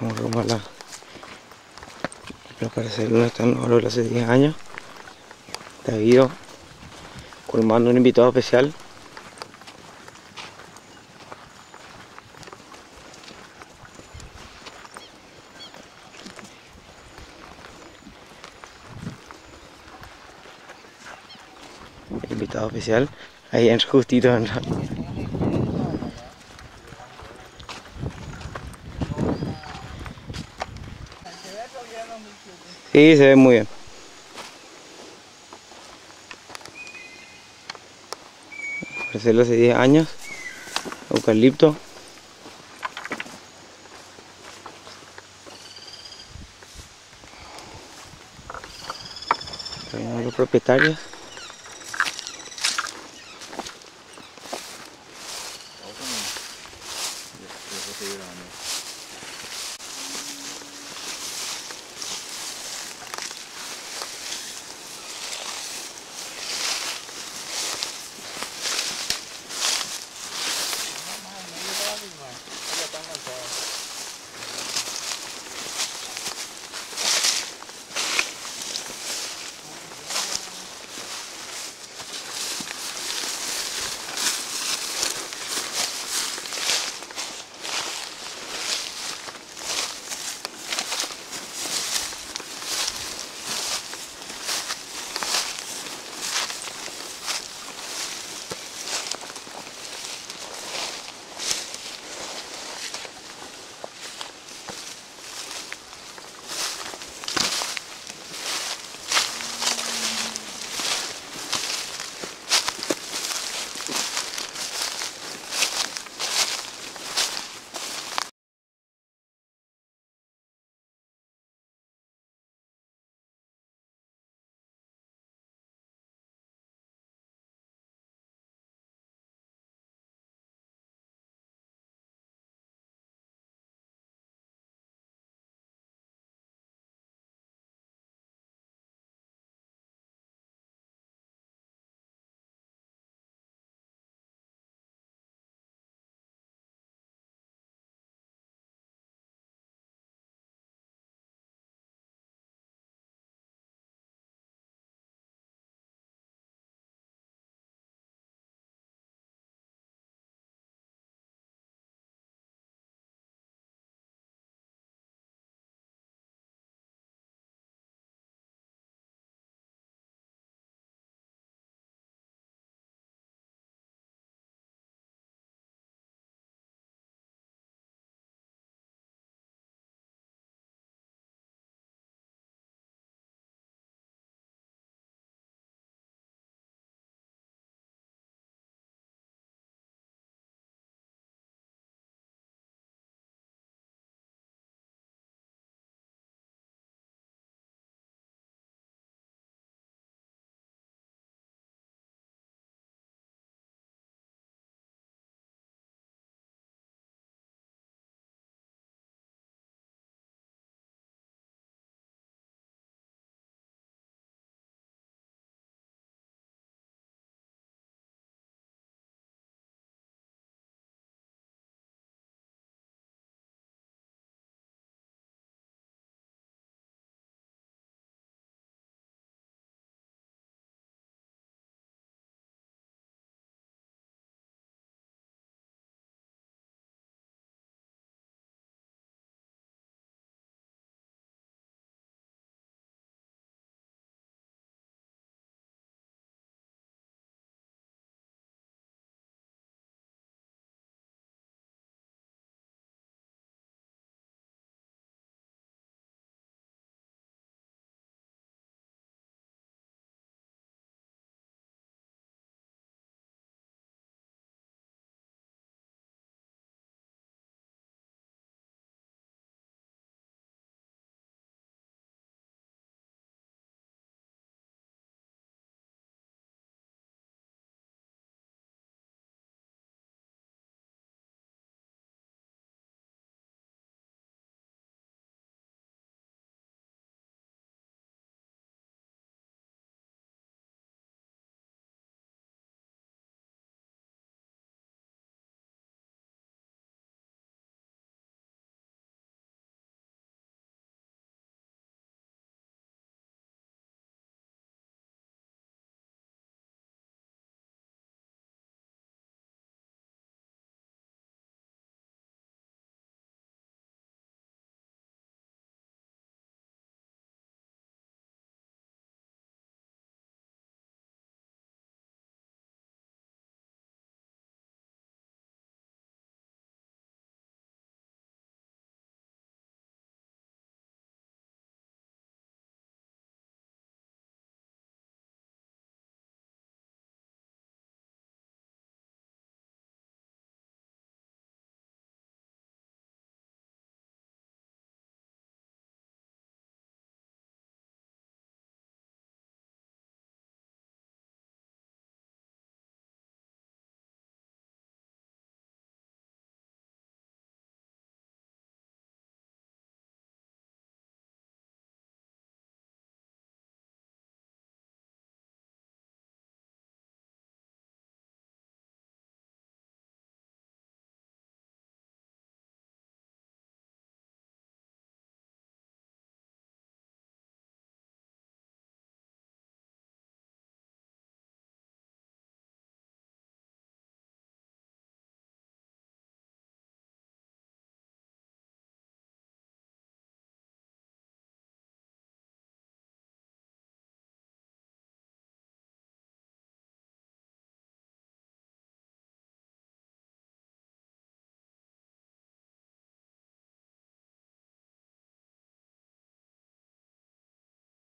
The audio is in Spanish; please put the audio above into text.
Estamos rumbo a la, la parcela donde están los árboles hace 10 años. David colmando un invitado especial. invitado especial ahí en justito en Sí, se ve muy bien. Parcela hace 10 años. Eucalipto. Los propietarios.